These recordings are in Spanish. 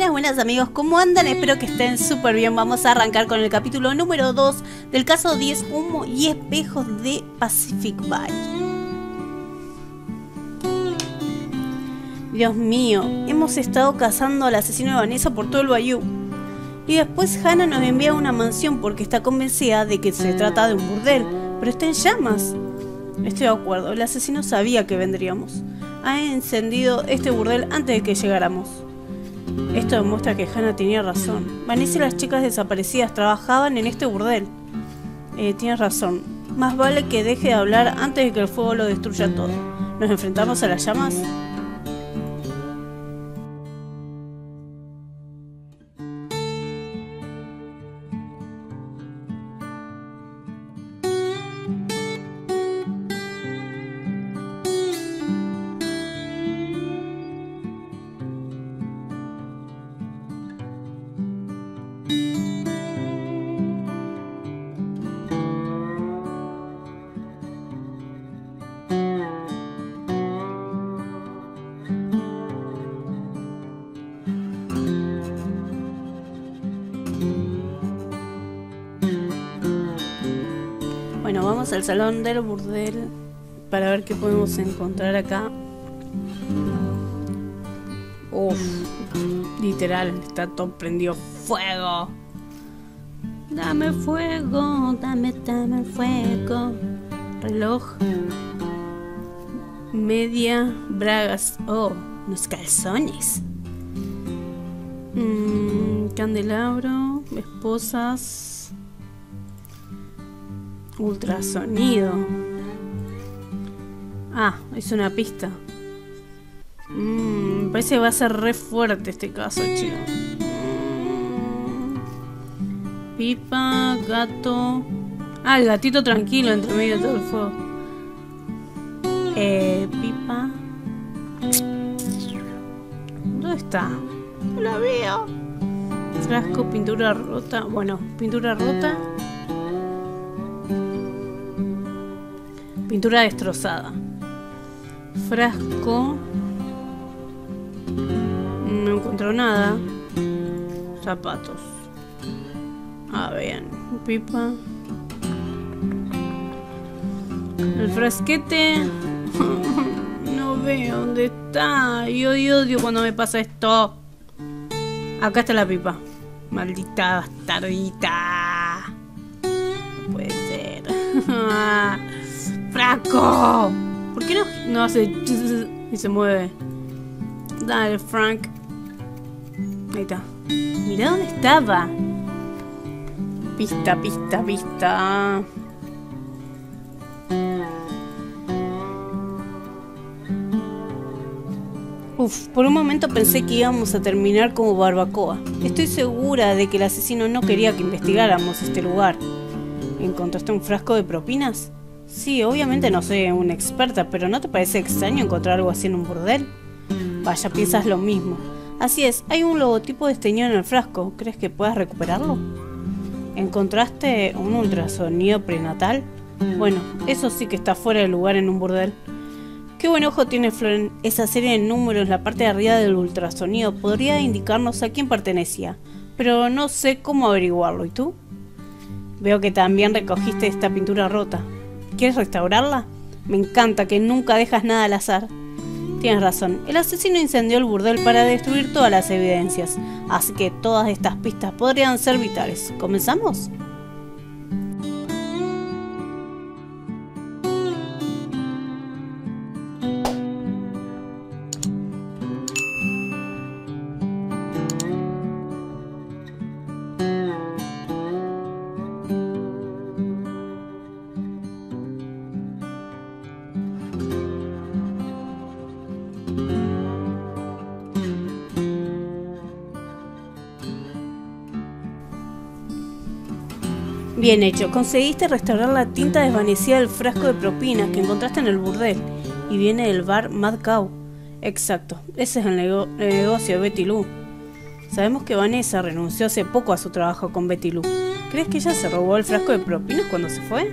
Buenas, buenas amigos, ¿cómo andan? Espero que estén súper bien. Vamos a arrancar con el capítulo número 2 del caso 10 Humo y Espejos de Pacific Bay. Dios mío, hemos estado cazando al asesino de Vanessa por todo el bayou. Y después Hannah nos envía a una mansión porque está convencida de que se trata de un burdel, pero está en llamas. Estoy de acuerdo, el asesino sabía que vendríamos. Ha encendido este burdel antes de que llegáramos. Esto demuestra que Hannah tenía razón. Vanessa y las chicas desaparecidas trabajaban en este burdel. Eh, tienes razón. Más vale que deje de hablar antes de que el fuego lo destruya todo. ¿Nos enfrentamos a las llamas? Bueno, vamos al salón del burdel para ver qué podemos encontrar acá. Uf, literal, está todo prendido fuego. Dame fuego, dame, dame fuego. Reloj. Media, bragas. Oh, unos calzones. Mm, candelabro, esposas. Ultrasonido. Ah, es una pista. Mm, parece que va a ser re fuerte este caso, chico. Pipa, gato. Ah, el gatito tranquilo entre medio de todo el fuego. Eh, pipa. ¿Dónde está? No la veo. Frasco, pintura rota. Bueno, pintura rota. Pintura destrozada. Frasco. No encuentro nada. Zapatos. Ah, bien. Pipa. El frasquete. No veo dónde está. Y odio, odio cuando me pasa esto. Acá está la pipa. Maldita bastardita. No puede ser. ¡Franco! ¿Por qué no, no hace y se mueve? Dale, Frank. Ahí está. Mira dónde estaba. Pista, pista, pista. Uf, por un momento pensé que íbamos a terminar como barbacoa. Estoy segura de que el asesino no quería que investigáramos este lugar. ¿Encontraste un frasco de propinas? Sí, obviamente no soy una experta, pero ¿no te parece extraño encontrar algo así en un burdel? Vaya, piensas lo mismo. Así es, hay un logotipo desteñido en el frasco. ¿Crees que puedas recuperarlo? ¿Encontraste un ultrasonido prenatal? Bueno, eso sí que está fuera de lugar en un burdel. Qué buen ojo tiene Floren. Esa serie de números en la parte de arriba del ultrasonido podría indicarnos a quién pertenecía, pero no sé cómo averiguarlo. ¿Y tú? Veo que también recogiste esta pintura rota. ¿Quieres restaurarla? Me encanta que nunca dejas nada al azar. Tienes razón, el asesino incendió el burdel para destruir todas las evidencias, así que todas estas pistas podrían ser vitales. ¿Comenzamos? Bien hecho, conseguiste restaurar la tinta desvanecida del frasco de propinas que encontraste en el burdel y viene del bar Mad Cow. Exacto, ese es el, nego el negocio de Betty Lou. Sabemos que Vanessa renunció hace poco a su trabajo con Betty Lou. ¿Crees que ella se robó el frasco de propinas cuando se fue?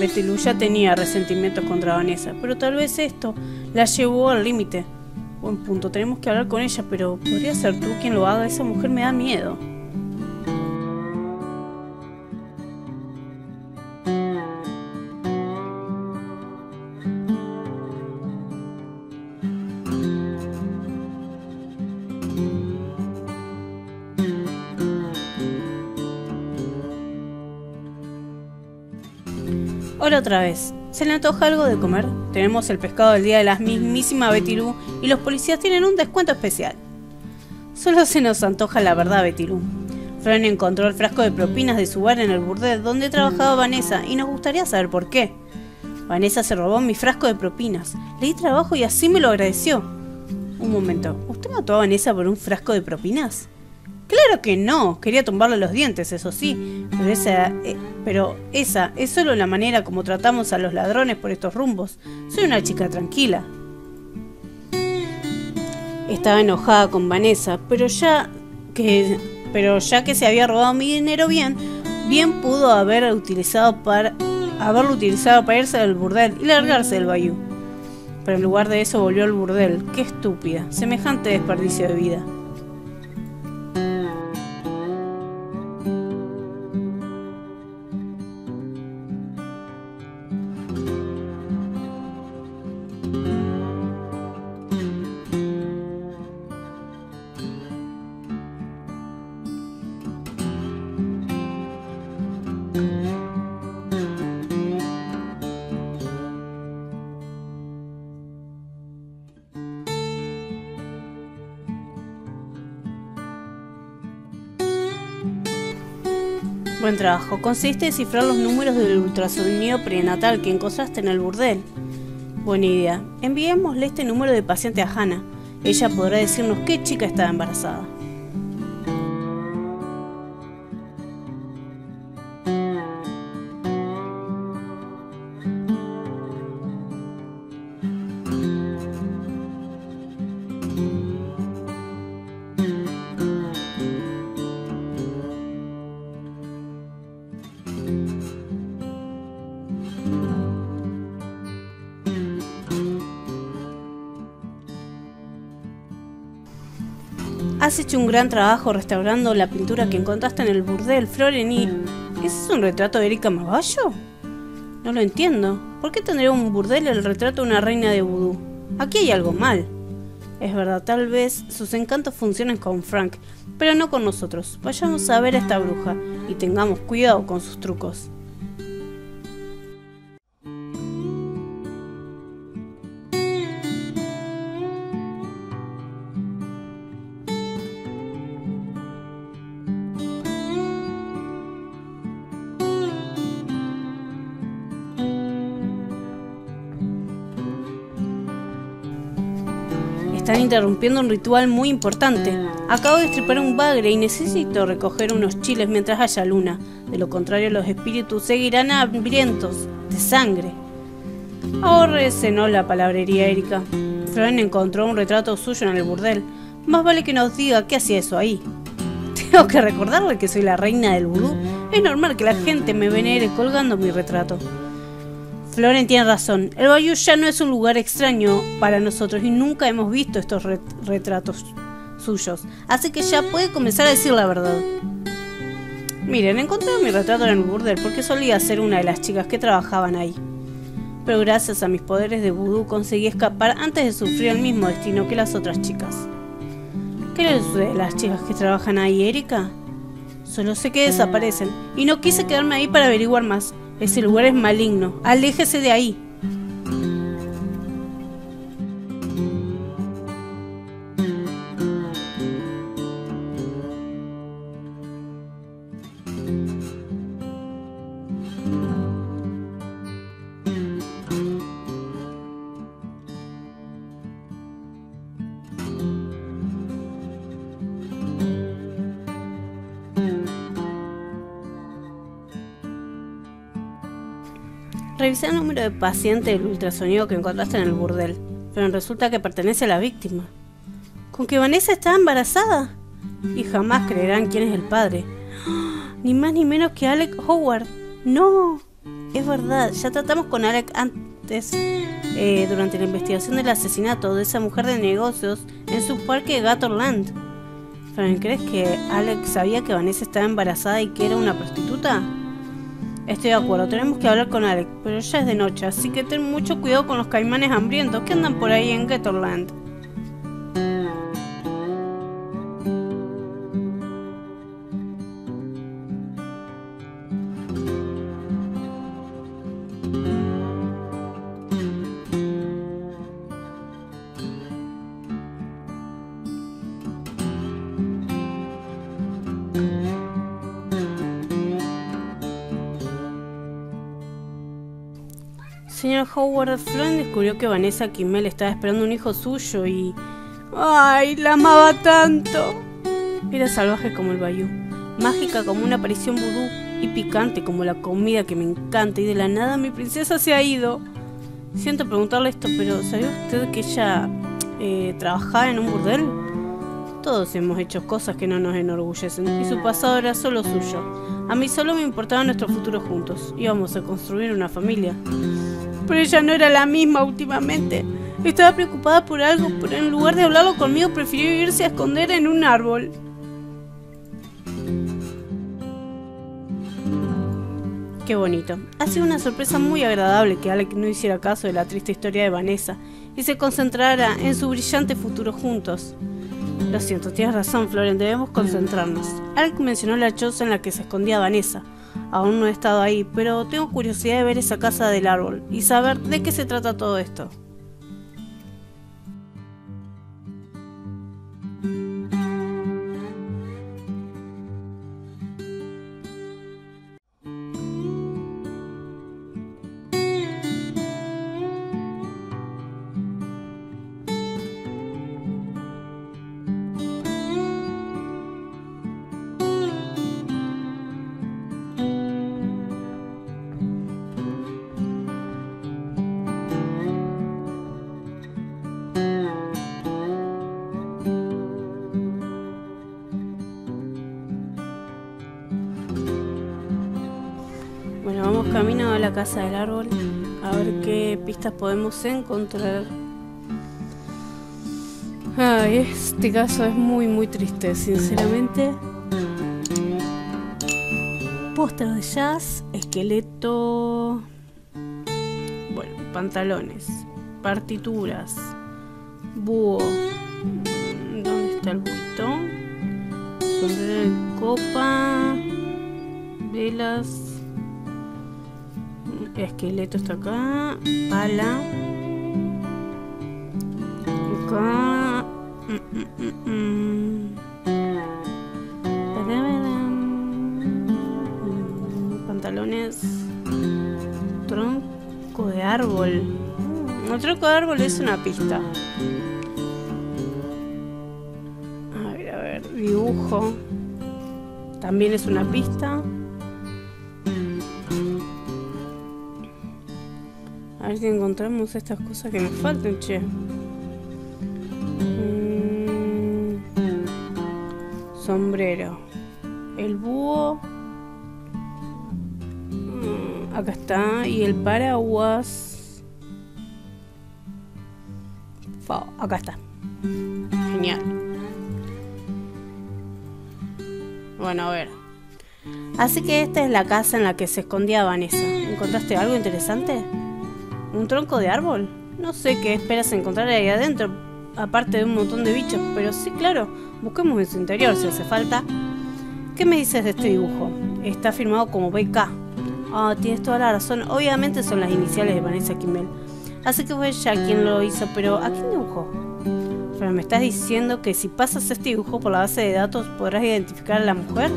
Betty Lou ya tenía resentimientos contra Vanessa, pero tal vez esto la llevó al límite. Buen punto, tenemos que hablar con ella, pero podría ser tú quien lo haga. Esa mujer me da miedo. Otra vez. ¿Se le antoja algo de comer? Tenemos el pescado del día de la mismísima Betty y los policías tienen un descuento especial. Solo se nos antoja la verdad, Betty Lou. Fran encontró el frasco de propinas de su bar en el burdel donde trabajaba Vanessa y nos gustaría saber por qué. Vanessa se robó mi frasco de propinas. Le di trabajo y así me lo agradeció. Un momento, ¿usted mató a Vanessa por un frasco de propinas? Claro que no, quería tumbarle los dientes, eso sí, pero esa, eh, pero esa es solo la manera como tratamos a los ladrones por estos rumbos. Soy una chica tranquila. Estaba enojada con Vanessa, pero ya que, se había robado mi dinero bien, bien pudo haber utilizado para, haberlo utilizado para irse del burdel y largarse del bayou. Pero en lugar de eso volvió al burdel. Qué estúpida, semejante desperdicio de vida. Buen trabajo. Consiste en cifrar los números del ultrasonido prenatal que encontraste en el burdel. Buena idea. Enviémosle este número de paciente a Hannah. Ella podrá decirnos qué chica estaba embarazada. Has hecho un gran trabajo restaurando la pintura que encontraste en el burdel, Floreni. ¿Ese es un retrato de Erika Magallo? No lo entiendo. ¿Por qué tendría un burdel el retrato de una reina de vudú? Aquí hay algo mal. Es verdad, tal vez sus encantos funcionen con Frank, pero no con nosotros. Vayamos a ver a esta bruja y tengamos cuidado con sus trucos. Están interrumpiendo un ritual muy importante. Acabo de estripar un bagre y necesito recoger unos chiles mientras haya luna. De lo contrario, los espíritus seguirán hambrientos de sangre. Ahorrese, no la palabrería, Erika. Fran encontró un retrato suyo en el burdel. Más vale que nos diga qué hacía eso ahí. Tengo que recordarle que soy la reina del vudú. Es normal que la gente me venere colgando mi retrato. Floren tiene razón. El Bayou ya no es un lugar extraño para nosotros y nunca hemos visto estos retratos suyos. Así que ya puede comenzar a decir la verdad. Miren, encontré mi retrato en el burdel porque solía ser una de las chicas que trabajaban ahí. Pero gracias a mis poderes de vudú conseguí escapar antes de sufrir el mismo destino que las otras chicas. ¿Qué les sucede a las chicas que trabajan ahí, Erika? Solo sé que desaparecen y no quise quedarme ahí para averiguar más. Ese lugar es maligno. Aléjese de ahí. Revisé el número de paciente del ultrasonido que encontraste en el burdel, pero resulta que pertenece a la víctima. ¿Con que Vanessa está embarazada? Y jamás creerán quién es el padre. Ni más ni menos que Alec Howard. No, es verdad, ya tratamos con Alec agentes eh, durante la investigación del asesinato de esa mujer de negocios en su parque Gatorland. Fran, ¿crees que Alex sabía que Vanessa estaba embarazada y que era una prostituta? Estoy de acuerdo, tenemos que hablar con Alex, pero ya es de noche, así que ten mucho cuidado con los caimanes hambrientos que andan por ahí en Gatorland. Señor Howard Flynn descubrió que Vanessa Kimmel estaba esperando un hijo suyo y... ¡Ay! La amaba tanto. Era salvaje como el bayou, mágica como una aparición vudú y picante como la comida que me encanta y de la nada mi princesa se ha ido. Siento preguntarle esto, pero ¿sabía usted que ella eh, trabajaba en un burdel? Todos hemos hecho cosas que no nos enorgullecen y su pasado era solo suyo. A mí solo me importaba nuestro futuro juntos. Íbamos a construir una familia pero ella no era la misma últimamente. Estaba preocupada por algo, pero en lugar de hablarlo conmigo prefirió irse a esconder en un árbol. Qué bonito. Ha sido una sorpresa muy agradable que Alec no hiciera caso de la triste historia de Vanessa y se concentrara en su brillante futuro juntos. Lo siento, tienes razón, Floren, debemos concentrarnos. Alec mencionó la choza en la que se escondía Vanessa, Aún no he estado ahí, pero tengo curiosidad de ver esa casa del árbol y saber de qué se trata todo esto. Camino a la casa del árbol a ver qué pistas podemos encontrar. Ay, este caso es muy muy triste, sinceramente. Póster de jazz, esqueleto. Bueno, pantalones, partituras, búho. ¿Dónde está el buito? Sombrero de copa, velas, esqueleto está acá. Pala. Acá. Pantalones. Tronco de árbol. Un tronco de árbol es una pista. A ver, a ver. Dibujo. También es una pista. A ver si encontramos estas cosas que nos faltan, che. Mm, sombrero. El búho. Mm, acá está. Y el paraguas. acá está. Genial. Bueno, a ver. Así que esta es la casa en la que se escondía Vanessa. ¿Encontraste algo interesante? ¿Un tronco de árbol? No sé qué esperas encontrar ahí adentro, aparte de un montón de bichos, pero sí, claro, busquemos en su interior si hace falta. ¿Qué me dices de este dibujo? Está firmado como BK. Ah, tienes toda la razón. Obviamente son las iniciales de Vanessa Kimmel. Así que fue ella quien lo hizo, pero ¿a quién dibujó? Pero me estás diciendo que si pasas este dibujo por la base de datos podrás identificar a la mujer.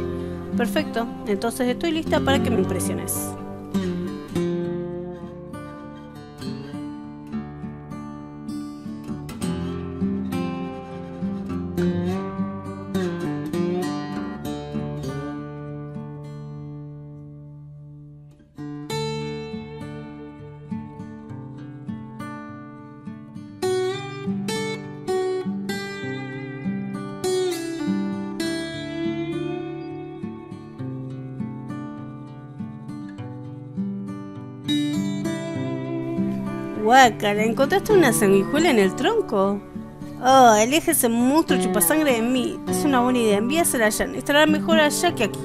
Perfecto, entonces estoy lista para que me impresiones. Guácala, ¿encontraste una sanguijuela en el tronco? Oh, aleja ese monstruo chupasangre de mí. Es una buena idea, envíasela allá. Estará mejor allá que aquí.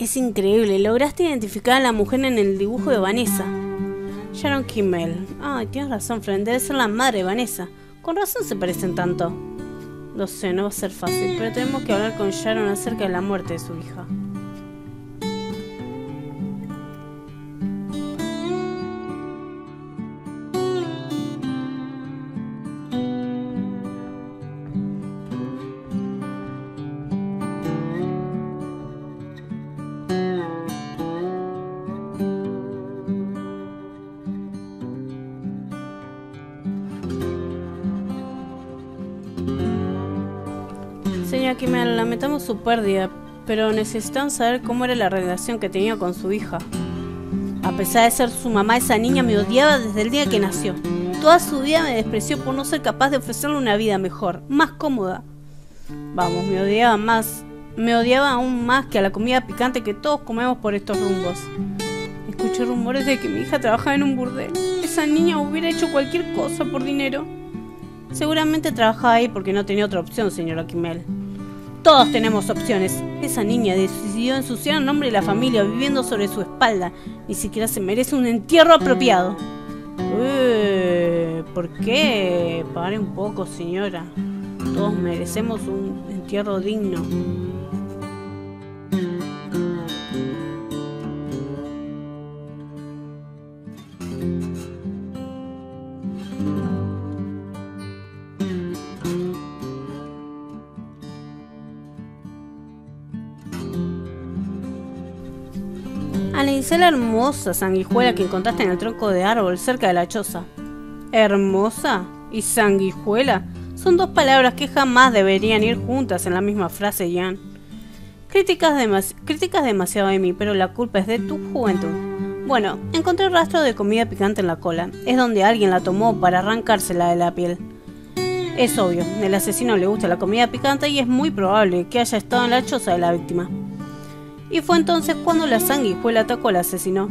Es increíble, lograste identificar a la mujer en el dibujo de Vanessa. Sharon Kimmel. Ay, tienes razón, Fran, debe ser la madre de Vanessa. Con razón se parecen tanto. Lo sé, no va a ser fácil, pero tenemos que hablar con Sharon acerca de la muerte de su hija. Señora Kimmel, lamentamos su pérdida, pero necesitamos saber cómo era la relación que tenía con su hija. A pesar de ser su mamá, esa niña me odiaba desde el día que nació. Toda su vida me despreció por no ser capaz de ofrecerle una vida mejor, más cómoda. Vamos, me odiaba más, me odiaba aún más que a la comida picante que todos comemos por estos rumbos. Escuché rumores de que mi hija trabajaba en un burdel. Esa niña hubiera hecho cualquier cosa por dinero. Seguramente trabajaba ahí porque no tenía otra opción, señora Kimmel. Todos tenemos opciones. Esa niña decidió ensuciar el nombre de la familia viviendo sobre su espalda. Ni siquiera se merece un entierro apropiado. Eh, ¿Por qué? Pare un poco, señora. Todos merecemos un entierro digno. Analicé la hermosa sanguijuela que encontraste en el tronco de árbol cerca de la choza. Hermosa y sanguijuela son dos palabras que jamás deberían ir juntas en la misma frase, Jan. Criticas, demasiado de mí, pero la culpa es de tu juventud. Bueno, encontré rastro de comida picante en la cola. Es donde alguien la tomó para arrancársela de la piel. Es obvio, el asesino le gusta la comida picante y es muy probable que haya estado en la choza de la víctima y fue entonces cuando la sanguijuela atacó al asesino.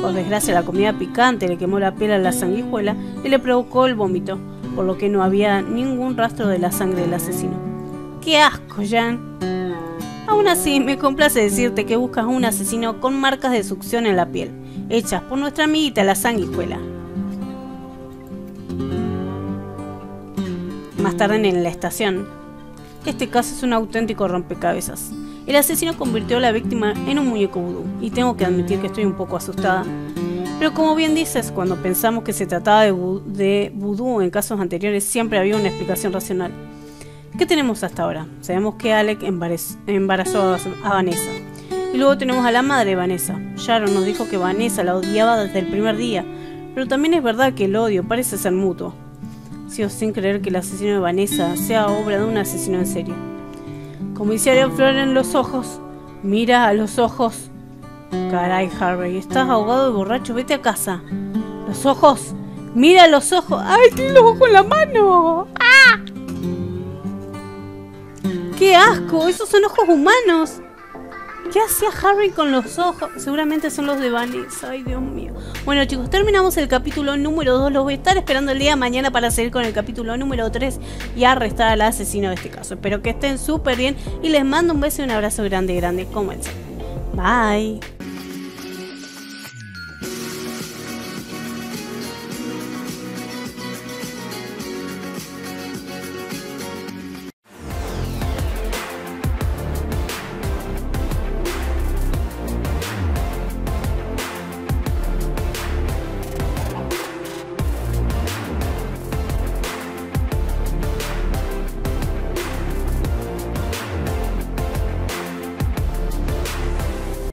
Por desgracia, la comida picante le quemó la piel a la sanguijuela y le provocó el vómito, por lo que no había ningún rastro de la sangre del asesino. ¡Qué asco, Jan! Aún así, me complace decirte que buscas un asesino con marcas de succión en la piel, hechas por nuestra amiguita la sanguijuela. Más tarde en la estación. Este caso es un auténtico rompecabezas. El asesino convirtió a la víctima en un muñeco vudú, y tengo que admitir que estoy un poco asustada. Pero como bien dices, cuando pensamos que se trataba de vudú en casos anteriores, siempre había una explicación racional. ¿Qué tenemos hasta ahora? Sabemos que Alec embarazó a Vanessa. Y luego tenemos a la madre de Vanessa. Sharon nos dijo que Vanessa la odiaba desde el primer día, pero también es verdad que el odio parece ser mutuo. Sigo sin creer que el asesino de Vanessa sea obra de un asesino en serio. Como hiciera Flor en los ojos. Mira a los ojos. Caray, Harvey, estás ahogado de borracho, vete a casa. Los ojos. Mira los ojos. ¡Ay, tiene los ojos en la mano! ¡Ah! ¡Qué asco! Esos son ojos humanos. ¿Qué hacía Harry con los ojos? Seguramente son los de Vanessa. Ay, Dios mío. Bueno, chicos, terminamos el capítulo número 2. Los voy a estar esperando el día de mañana para seguir con el capítulo número 3 y arrestar al asesino de este caso. Espero que estén súper bien y les mando un beso y un abrazo grande, grande, como el Bye.